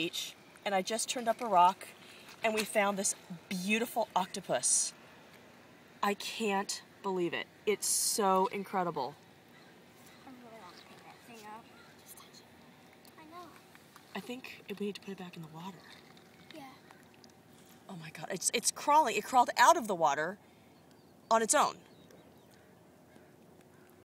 beach and I just turned up a rock and we found this beautiful octopus. I can't believe it. It's so incredible. I really I. I think we need to put it back in the water. Yeah. Oh my god, it's it's crawling. It crawled out of the water on its own.